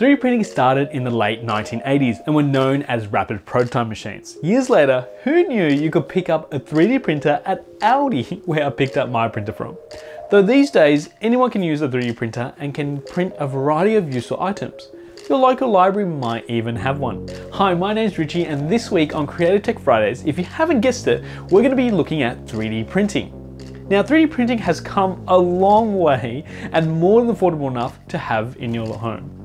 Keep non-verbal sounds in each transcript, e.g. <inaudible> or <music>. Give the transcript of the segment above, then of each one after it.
3D printing started in the late 1980s and were known as rapid prototype machines. Years later, who knew you could pick up a 3D printer at Aldi, <laughs> where I picked up my printer from? Though these days, anyone can use a 3D printer and can print a variety of useful items. Your local library might even have one. Hi, my name is Ritchie and this week on Creative Tech Fridays, if you haven't guessed it, we're going to be looking at 3D printing. Now 3D printing has come a long way and more than affordable enough to have in your home.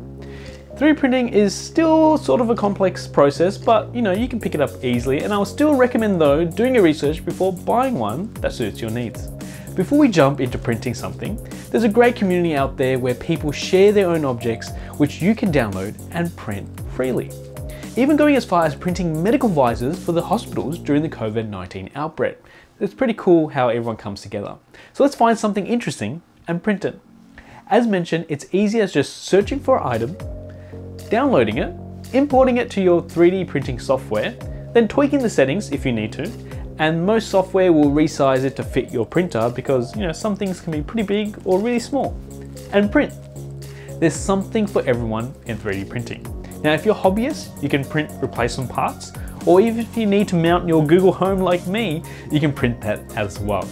3D printing is still sort of a complex process, but you know, you can pick it up easily and I will still recommend though doing your research before buying one that suits your needs. Before we jump into printing something, there's a great community out there where people share their own objects which you can download and print freely. Even going as far as printing medical visors for the hospitals during the COVID-19 outbreak. It's pretty cool how everyone comes together. So let's find something interesting and print it. As mentioned, it's easy as just searching for an item, downloading it, importing it to your 3D printing software, then tweaking the settings if you need to, and most software will resize it to fit your printer because you know some things can be pretty big or really small. And print. There's something for everyone in 3D printing. Now if you're a hobbyist, you can print replacement parts, or even if you need to mount your Google Home like me, you can print that as well.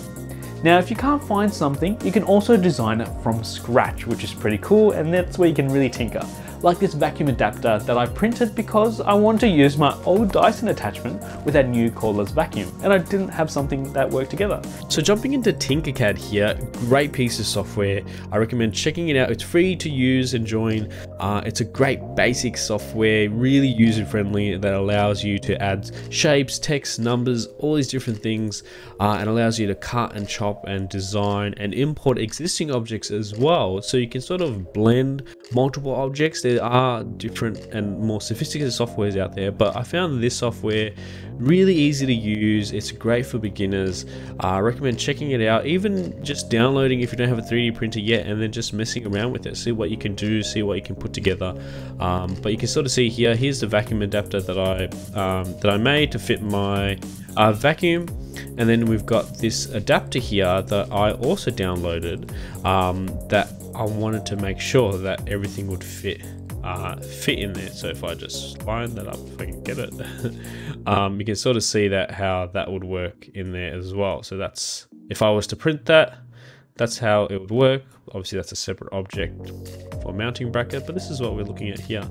Now, if you can't find something, you can also design it from scratch, which is pretty cool, and that's where you can really tinker like this vacuum adapter that I printed because I wanted to use my old Dyson attachment with that new cordless vacuum and I didn't have something that worked together. So jumping into Tinkercad here, great piece of software. I recommend checking it out. It's free to use and join. Uh, it's a great basic software, really user friendly that allows you to add shapes, text, numbers, all these different things uh, and allows you to cut and chop and design and import existing objects as well. So you can sort of blend multiple objects. There are different and more sophisticated softwares out there, but I found this software really easy to use. It's great for beginners. I recommend checking it out, even just downloading if you don't have a 3D printer yet, and then just messing around with it. See what you can do, see what you can put together. Um, but you can sort of see here, here's the vacuum adapter that I um, that I made to fit my uh, vacuum and then we've got this adapter here that I also downloaded um, that I wanted to make sure that everything would fit uh, fit in there. So if I just line that up, if I can get it, <laughs> um, you can sort of see that how that would work in there as well. So that's if I was to print that, that's how it would work. Obviously that's a separate object for mounting bracket, but this is what we're looking at here.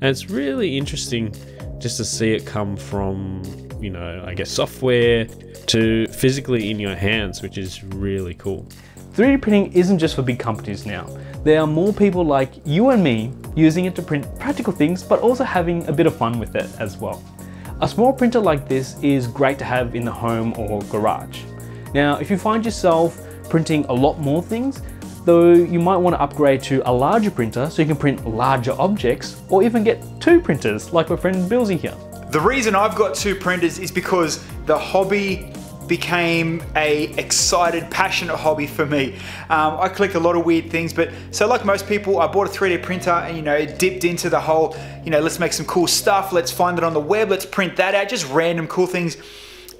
And it's really interesting just to see it come from, you know, I guess software to physically in your hands, which is really cool. 3D printing isn't just for big companies now. There are more people like you and me using it to print practical things, but also having a bit of fun with it as well. A small printer like this is great to have in the home or garage. Now, if you find yourself printing a lot more things, though you might want to upgrade to a larger printer so you can print larger objects, or even get two printers like my friend Billsy here. The reason I've got two printers is because the hobby became a excited, passionate hobby for me. Um, I collect a lot of weird things, but so like most people, I bought a 3D printer and you know, dipped into the whole, you know, let's make some cool stuff, let's find it on the web, let's print that out, just random cool things.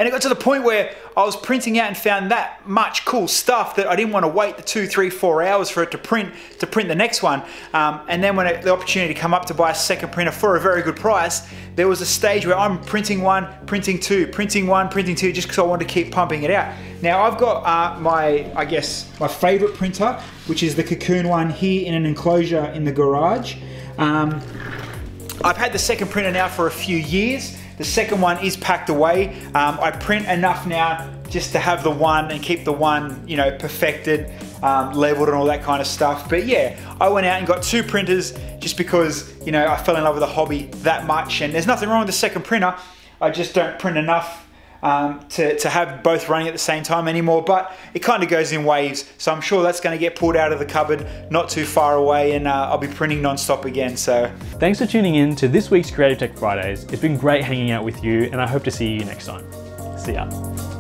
And it got to the point where I was printing out and found that much cool stuff that I didn't want to wait the two, three, four hours for it to print to print the next one. Um, and then when it, the opportunity come up to buy a second printer for a very good price, there was a stage where I'm printing one, printing two, printing one, printing two, just because I wanted to keep pumping it out. Now I've got uh, my, I guess, my favorite printer, which is the Cocoon one here in an enclosure in the garage. Um, I've had the second printer now for a few years. The second one is packed away. Um, I print enough now just to have the one and keep the one, you know, perfected, um, leveled and all that kind of stuff. But yeah, I went out and got two printers just because, you know, I fell in love with the hobby that much. And there's nothing wrong with the second printer. I just don't print enough um, to, to have both running at the same time anymore, but it kind of goes in waves. So I'm sure that's going to get pulled out of the cupboard not too far away and uh, I'll be printing non-stop again. So thanks for tuning in to this week's Creative Tech Fridays. It's been great hanging out with you and I hope to see you next time. See ya.